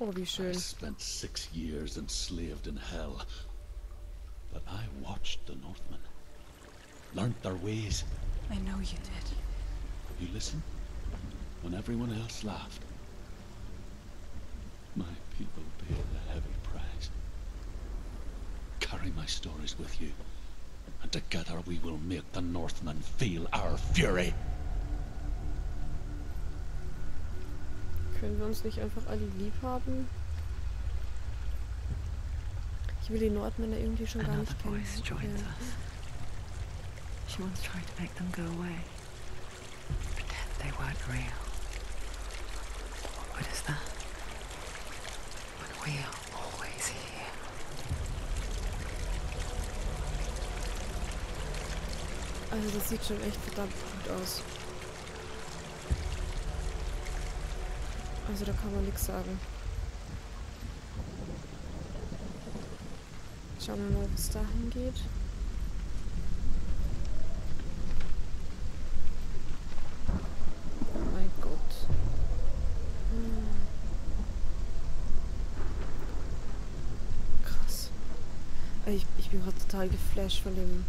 Oh, wie I spent six years enslaved in hell. But I watched the Northmen. Learned their ways. I know you did. You listen? When everyone else laughed. My people paid a heavy price. Carry my stories with you. And together we will make the Northmen feel our fury. Können wir uns nicht einfach alle lieb haben? Ich will die Nordmänner irgendwie schon gar Another nicht kennen. voice joins Ja. us. She once tried to make them go away. Pretend they weren't real. What is that? When we are always here. Also das sieht schon echt verdammt gut aus. Also da kann man nichts sagen. Schauen wir mal, was dahin geht. Oh mein Gott. Hm. Krass. Ich, ich bin gerade total geflasht von dem,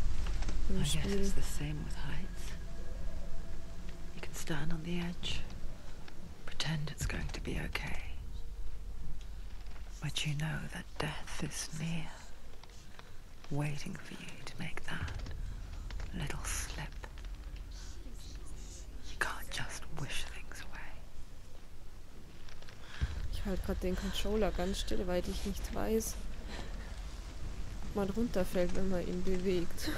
von I dem guess Spiel. it's the same with heights. You can stand on the edge, pretend it's going to be okay. But you know that death is near, waiting for you to make that little slip. You can't just wish things away. Ich halte gerade den Controller ganz still, weil ich nicht weiß, ob man runterfällt, wenn man ihn bewegt.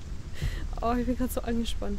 oh, ich bin gerade so angespannt.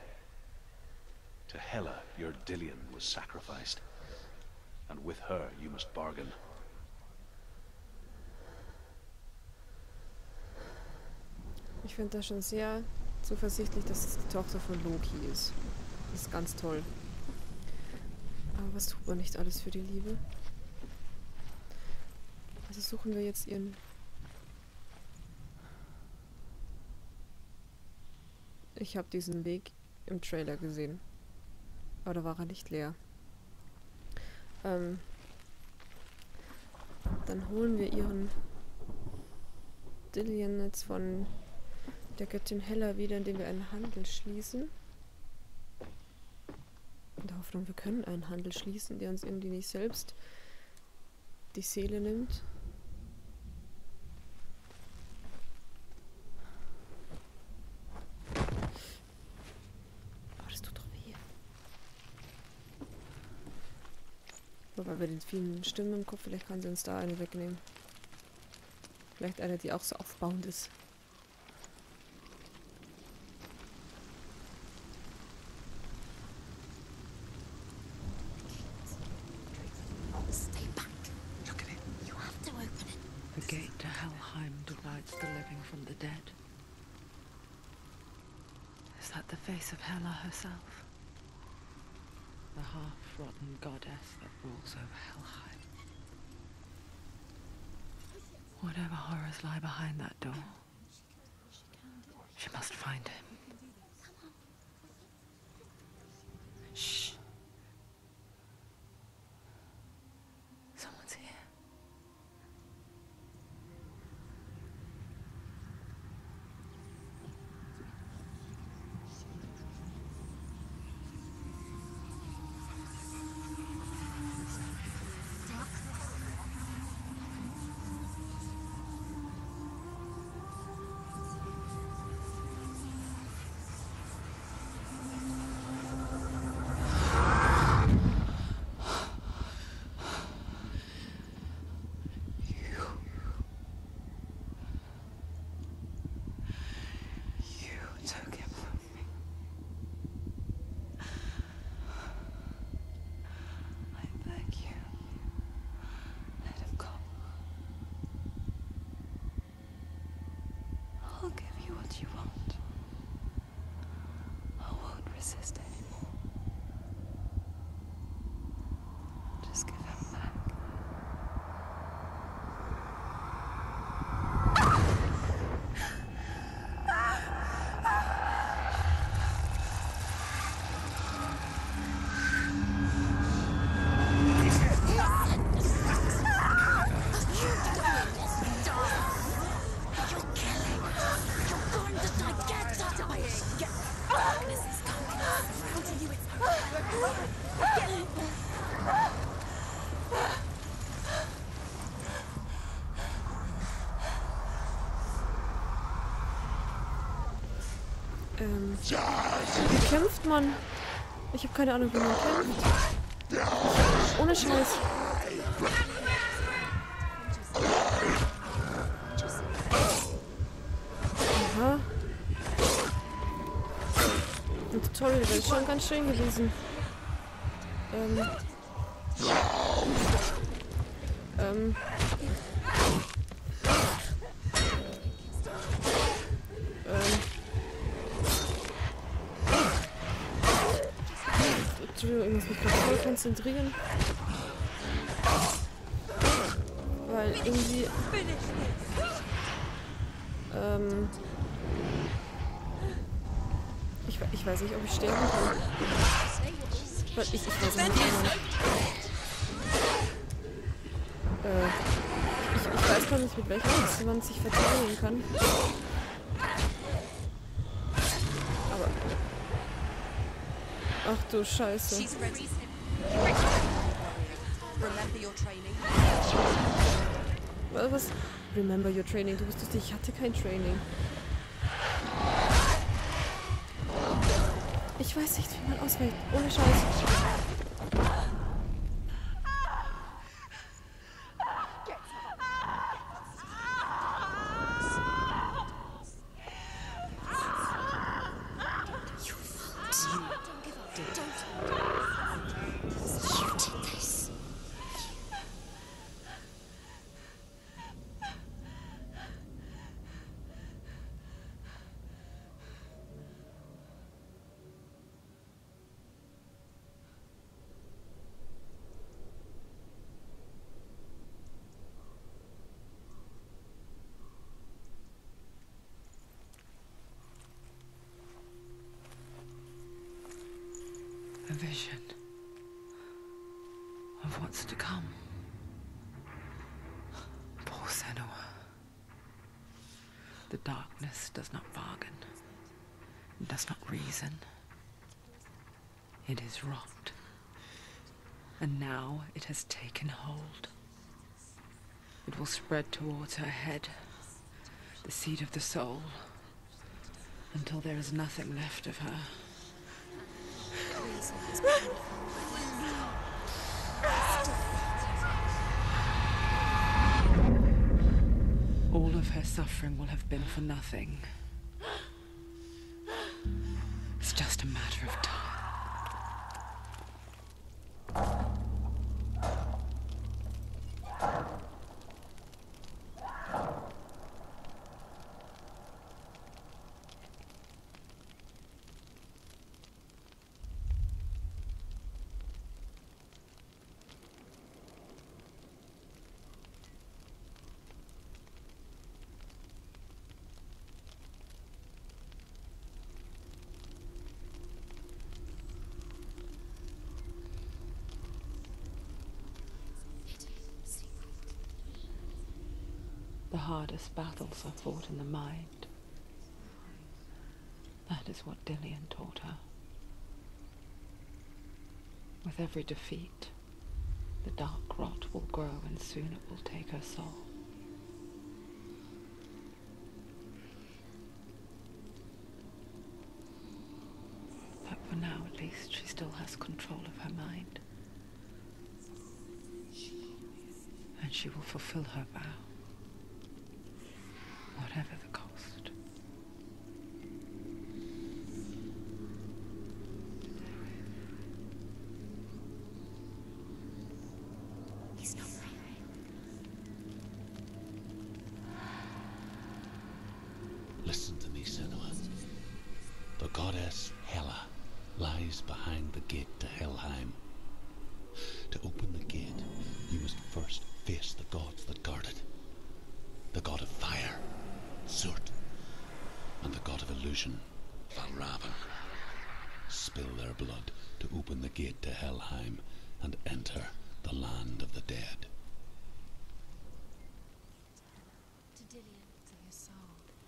To Hela, your Dillion was sacrificed, and with her you must bargain. Ich finde das schon sehr zuversichtlich, dass es die Tochter von Loki ist. Das ist ganz toll. Aber was tut man nicht alles für die Liebe? Also suchen wir jetzt ihren... Ich habe diesen Weg im Trailer gesehen. Da war er nicht leer. Ähm, dann holen wir ihren Dillion jetzt von der Göttin Hella wieder, indem wir einen Handel schließen. In der Hoffnung, wir können einen Handel schließen, der uns irgendwie nicht selbst die Seele nimmt. Oh, das tut doch weh. Wobei bei den vielen Stimmen im Kopf, vielleicht kann sie uns da eine wegnehmen. Vielleicht eine, die auch so aufbauend ist. Is that the face of Hela herself? The half-rotten goddess that rules over Helheim. Whatever horrors lie behind that door, she must find him. assistant. Wie kämpft man? Ich habe keine Ahnung, wie man kämpft. Ohne Scheiß. Aha. Ein Tutorial wäre schon ganz schön gewesen. Ähm. Ähm. Entschuldigung, ich muss mich gerade voll konzentrieren. Weil irgendwie. Ähm. Ich, ich weiß nicht, ob ich sterben kann. Weil ich, ich weiß nicht. Mann. Äh. Ich, ich weiß gar nicht, mit welcher Taste man sich verteidigen kann. Ach du Scheiße. She's ready. Remember your training. Was? was? Remember your training. Du wusstest, ich hatte kein Training. Ich weiß nicht, wie man auswählt. Ohne Scheiß. A vision of what's to come. Poor Senua. Oh, the darkness does not bargain, it does not reason. It is rot. And now it has taken hold. It will spread towards her head, the seed of the soul, until there is nothing left of her. All of her suffering will have been for nothing. It's just a matter of time. The hardest battles are fought in the mind. That is what Dillian taught her. With every defeat, the dark rot will grow and soon it will take her soul. But for now, at least, she still has control of her mind. And she will fulfill her vow. Whatever the cost. He's not moving. Listen to me, Senua. The goddess Hela lies behind the gate to Helheim. To open the gate, you must first face the gods that guard it. The god of fire, Surt, and the god of illusion, Valravan. Spill their blood to open the gate to Helheim and enter the land of the dead.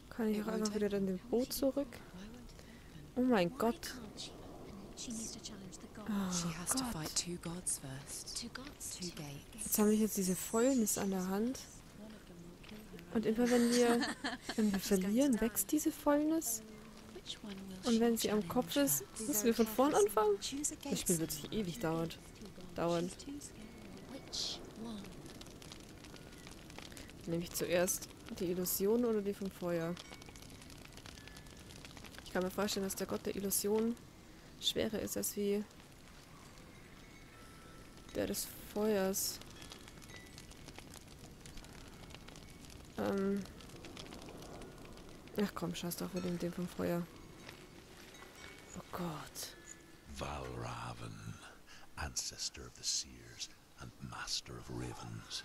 Kann ich auch einfach wieder in den Boot zurück? Oh mein Gott. Oh Gott. Jetzt haben wir jetzt diese Fäulnis an der Hand. Und immer wenn wir, wenn wir verlieren, wächst diese Fäulnis. Und wenn sie am Kopf ist, müssen wir von vorn anfangen. Das Spiel wird sich ewig dauern. dauern. Nehme ich zuerst die Illusion oder die vom Feuer? Ich kann mir vorstellen, dass der Gott der Illusion schwerer ist als wie der des Feuers. Ähm. Ach komm, scheiß doch mit dem, dem vom Feuer. Oh Gott. Valravan, ancestor of the seers and master of ravens.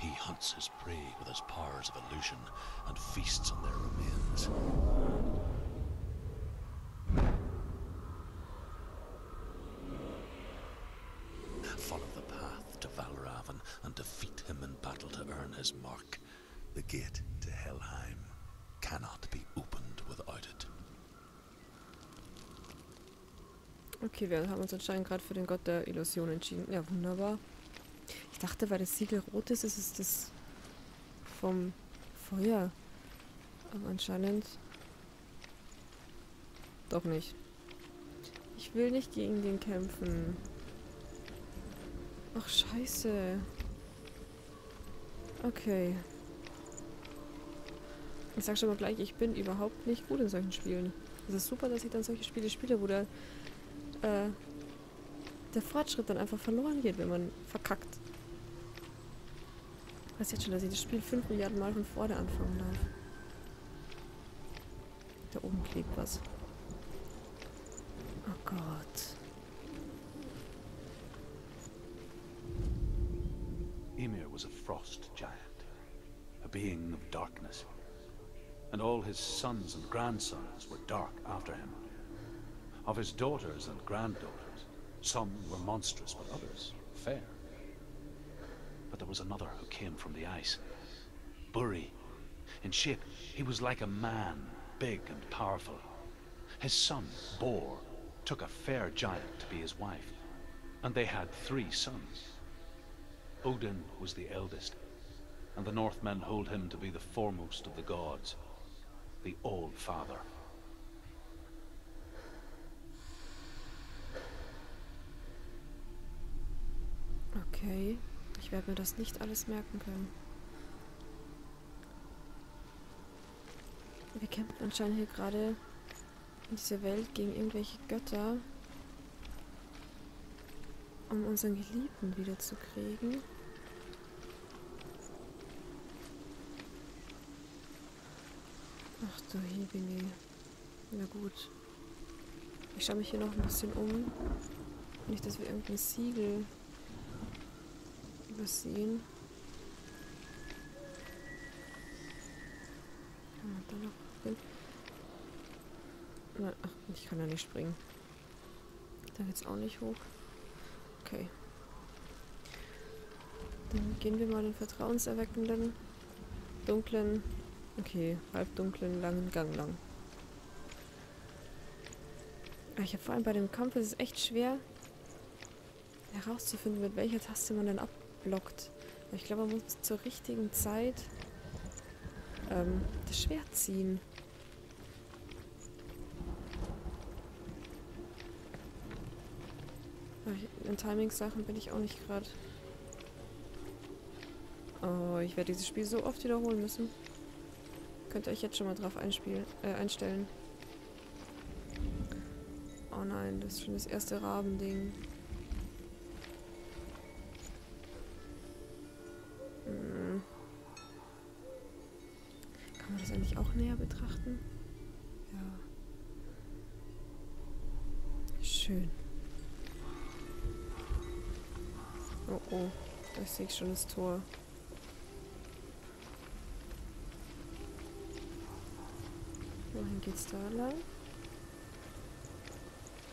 He hunts his prey with his powers of illusion and feasts on their remains. Follow the path to Valravan and defeat him in battle to earn his mark. The gate to Helheim cannot be opened without it. Okay, wir haben uns anscheinend gerade für den Gott der Illusion entschieden. Ja, wunderbar. Ich dachte, weil das Siegel rot ist, ist es das vom Feuer. Aber anscheinend doch nicht. Ich will nicht gegen den kämpfen. Ach, scheiße. Okay. Ich sag schon mal gleich, ich bin überhaupt nicht gut in solchen Spielen. Es ist super, dass ich dann solche Spiele spiele, wo der, äh, der Fortschritt dann einfach verloren geht, wenn man verkackt. Ich weiß jetzt schon, dass ich das Spiel 5 Milliarden Mal von vorne anfangen darf. Da oben klebt was. Oh Gott. Ymir was a frost giant, a being of darkness, and all his sons and grandsons were dark after him. Of his daughters and granddaughters, some were monstrous, but others fair. But there was another who came from the ice. Buri. In shape, he was like a man, big and powerful. His son, Bor, took a fair giant to be his wife, and they had three sons. Odin was the eldest, and the Northmen hold him to be the foremost of the gods, the Old Father. Okay. Ich werde mir das nicht alles merken können. Wir kämpfen anscheinend hier gerade in dieser Welt gegen irgendwelche Götter, um unseren Geliebten wiederzukriegen. Ach du Hibini. Na gut. Ich schaue mich hier noch ein bisschen um. Nicht, dass wir irgendein Siegel Na, ach, ich kann da nicht springen. Da geht's auch nicht hoch. Okay. Dann gehen wir mal den vertrauenserweckenden, dunklen, okay, halbdunklen, langen Gang lang. Ah, Ich habe vor allem bei dem Kampf ist es echt schwer herauszufinden, mit welcher Taste man dann abblockt. Aber Ich glaube, man muss zur richtigen Zeit ähm, das Schwert ziehen. In Timing-Sachen bin ich auch nicht gerade. Oh, ich werde dieses Spiel so oft wiederholen müssen. Könnt ihr euch jetzt schon mal drauf einspielen, äh, einstellen. Oh nein, das ist schon das erste Rabending. Auch näher betrachten? Ja. Schön. Oh oh, da sehe ich schon das Tor. Wohin geht's da lang?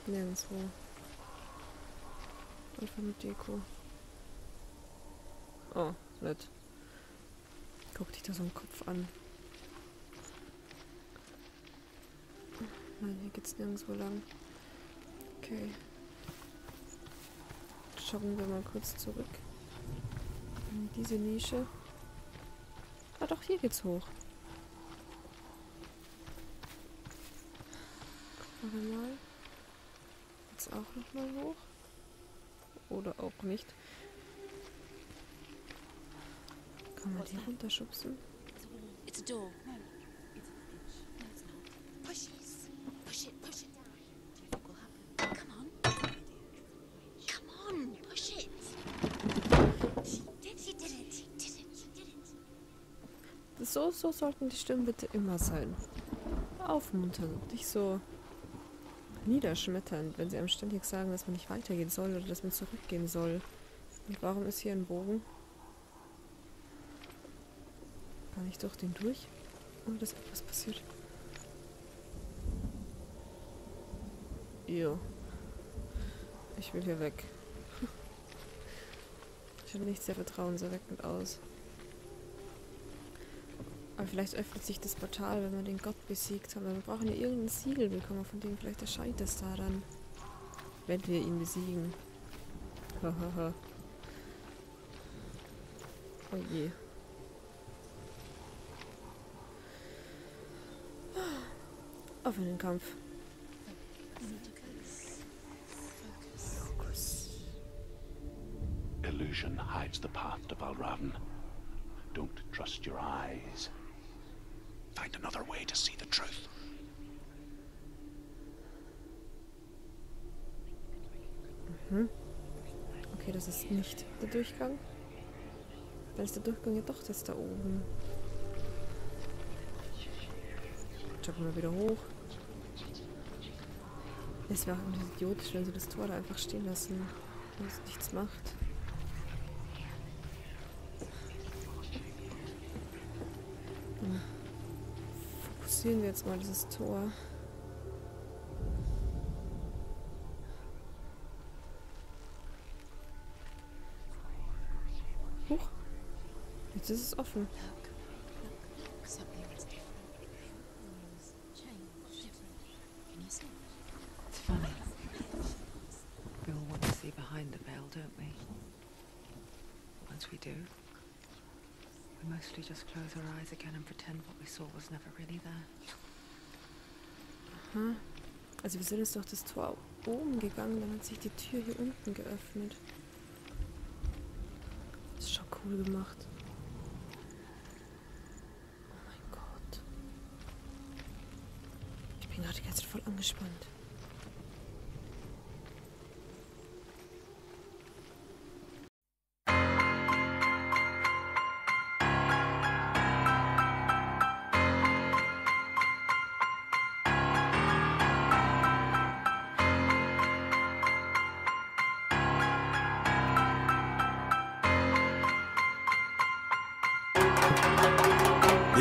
Nirgendwo. Einfach mit Deko. Oh, nett. Guck dich da so einen Kopf an. Nein, hier geht's nirgendwo lang. Okay. Schauen wir mal kurz zurück. In diese Nische. Ah doch, hier geht's hoch. Gucken wir mal. Jetzt auch nochmal hoch. Oder auch nicht. Kann man die runterschubsen? It's a door. So, so sollten die Stimmen bitte immer sein. Aufmuntern und nicht so niederschmetternd, wenn sie einem ständig sagen, dass man nicht weitergehen soll oder dass man zurückgehen soll. Und warum ist hier ein Bogen? Kann ich durch den durch? Oh, dass etwas passiert. Jo. Ich will hier weg. Schaut nicht sehr vertrauenserweckend aus. Aber vielleicht öffnet sich das Portal, wenn wir den Gott besiegt haben. Aber wir brauchen ja irgendein Siegel bekommen, von dem vielleicht erscheint es da dann. Wenn wir ihn besiegen. Hahaha. oh je. Auf in den Kampf. Illusion hides the path to Valravn. Don't trust your eyes. Find another way to see the truth. Okay, das ist nicht der Durchgang. Dann ist der Durchgang ja doch das da oben. Schauen wir wieder hoch. Es wäre auch idiotisch, wenn sie das Tor da einfach stehen lassen und es nichts macht. Fokussieren wir jetzt mal dieses Tor. Huch. Jetzt ist es offen. We all want to see behind the veil, don't we? Once we do, we mostly just close our eyes again and pretend what we saw was never really there. Aha. Also wir sind jetzt durch das Tor oben gegangen, dann hat sich die Tür hier unten geöffnet. Das ist schon cool gemacht. Oh mein Gott. Ich bin gerade die ganze Zeit voll angespannt.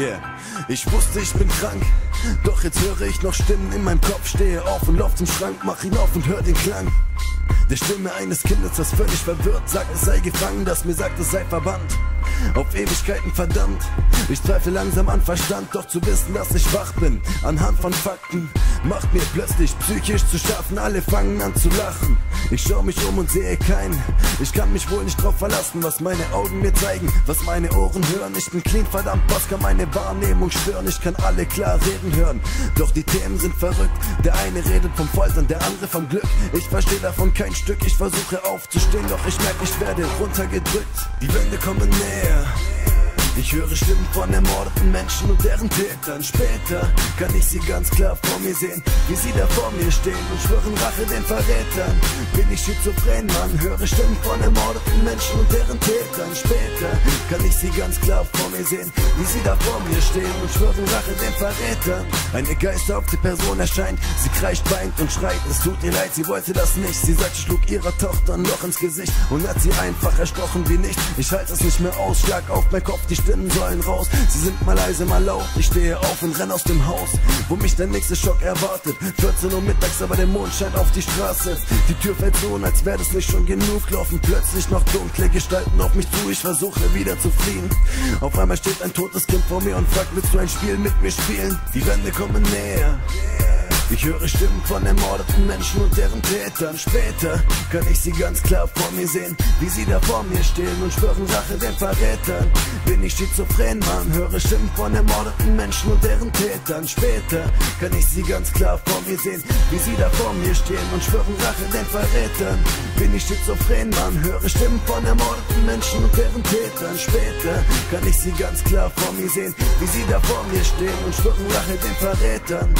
Yeah. Ich wusste, ich bin krank, doch jetzt höre ich noch Stimmen in meinem Kopf. Stehe auf und lauf zum Schrank, mach ihn auf und hör den Klang. Der Stimme eines Kindes, das völlig verwirrt sagt, es sei gefangen, das mir sagt, es sei verbannt. Auf Ewigkeiten verdammt. Ich zweifle langsam an Verstand, doch zu wissen, dass ich wach bin, anhand von Fakten, macht mir plötzlich psychisch zu schaffen. Alle fangen an zu lachen. Ich schau mich um und sehe keinen. Ich kann mich wohl nicht drauf verlassen, was meine Augen mir zeigen, was meine Ohren hören. Ich bin clean, verdammt, was kann meine Wahrnehmung stören? Ich kann alle klar reden hören, doch die Themen sind verrückt. Der eine redet vom Foltern, der andere vom Glück. Ich verstehe davon kein Stück. Ich versuche aufzustehen, doch ich merke, ich werde runtergedrückt. Die Wände kommen näher. Ich höre Stimmen von ermordeten Menschen und deren Tätern. Später kann ich sie ganz klar vor mir sehen, wie sie da vor mir stehen und schwören Rache den Verrätern. Bin ich schizophren, Mann, höre Stimmen von ermordeten Menschen und deren Tätern. Später kann ich sie ganz klar vor mir sehen, wie sie da vor mir stehen und schwören Rache den Verrätern. Eine geisterhafte Person erscheint, sie kreischt, weint und schreit. Es tut ihr leid, sie wollte das nicht. Sie sagt, ich schlug ihrer Tochter ein Loch ins Gesicht und hat sie einfach erstochen wie nicht. Ich halte es nicht mehr aus, schlag auf mein Kopf, die Stimmen sollen raus. Sie sind mal leise, mal laut. Ich stehe auf und renn aus dem Haus, wo mich der nächste Schock erwartet. 14 Uhr mittags, aber der Mond scheint auf die Straße. Die Tür fällt so, als wäre das nicht schon genug. Laufen plötzlich noch dunkle Gestalten auf mich zu. Ich versuche wieder zu fliehen. Auf einmal steht ein totes Kind vor mir und fragt, willst du ein Spiel mit mir spielen? Die Wände kommen näher. Ich höre Stimmen von ermordeten Menschen und deren Tätern. Später kann ich sie ganz klar vor mir sehen, wie sie da vor mir stehen und schwören Rache den Verrätern. Bin ich schizophren, Mann, höre Stimmen von ermordeten Menschen und deren Tätern. Später kann ich sie ganz klar vor mir sehen, wie sie da vor mir stehen und schwören Rache den Verrätern. Bin ich schizophren, Mann, höre Stimmen von ermordeten Menschen und deren Tätern. Später kann ich sie ganz klar vor mir sehen, wie sie da vor mir stehen und schwören Rache den Verrätern.